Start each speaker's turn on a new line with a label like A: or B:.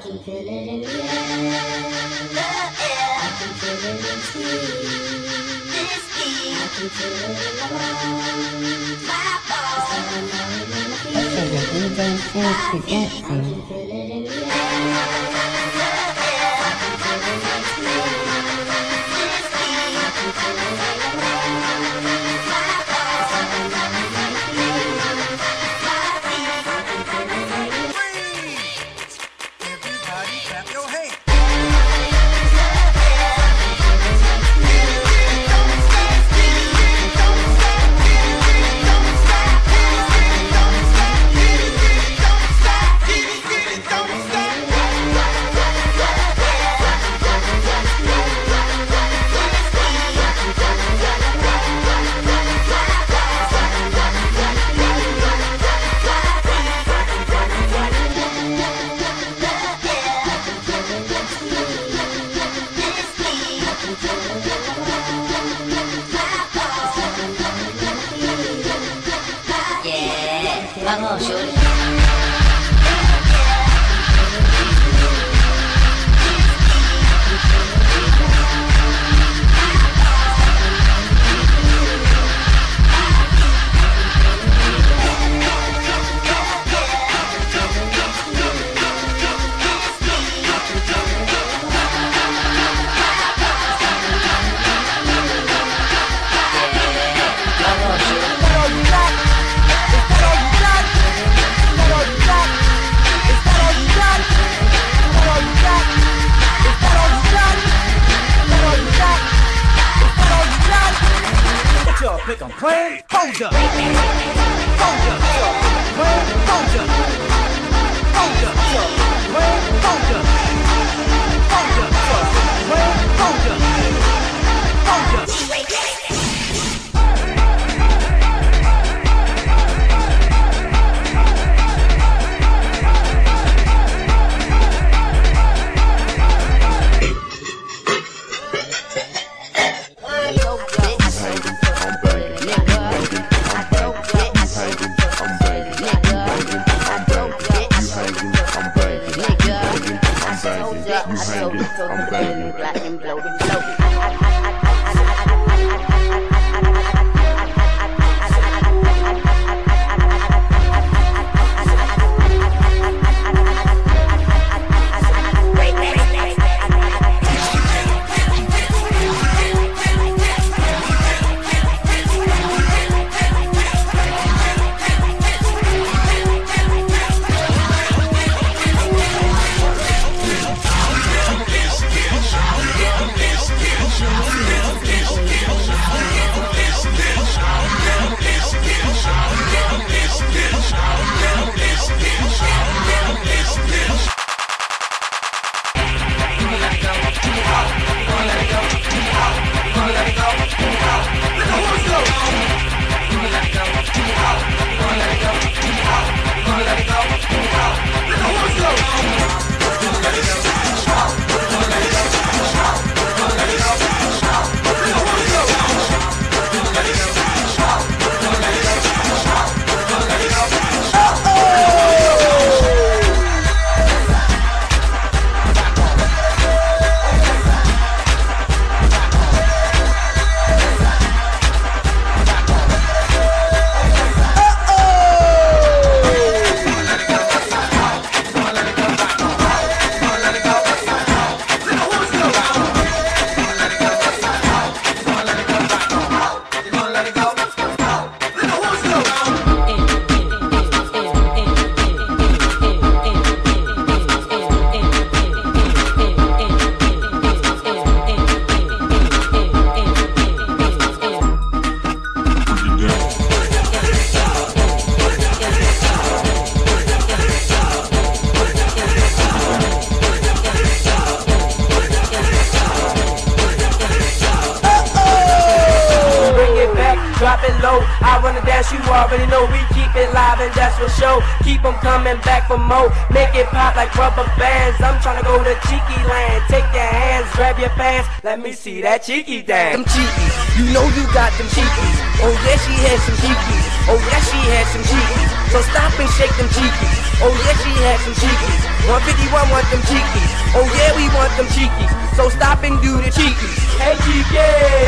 A: can feel it in the air. I can feel it in speed. I can feel it in the bones. So I know it in the
B: This
A: feet.
B: a DJ
A: I can feel it in the air.
C: Everybody clap your hands. i'm off 那个门放着，放着，门放着，放着，门放着。
D: This already know we keep it live and that's for show. Keep 'em coming back for more. Make it pop like rubber bands. I'm tryna go to cheeky land. Take your hands, grab your pants. Let me see that cheeky dance. Them cheekies, you know you got them cheekies. Oh yeah, she had some cheekies. Oh yeah, she had some cheekies. So stop and shake them cheekies. Oh yeah, she had some cheekies. 151 want them cheekies. Oh yeah, we want them cheekies. So stop and do the cheekies. Hey cheekies.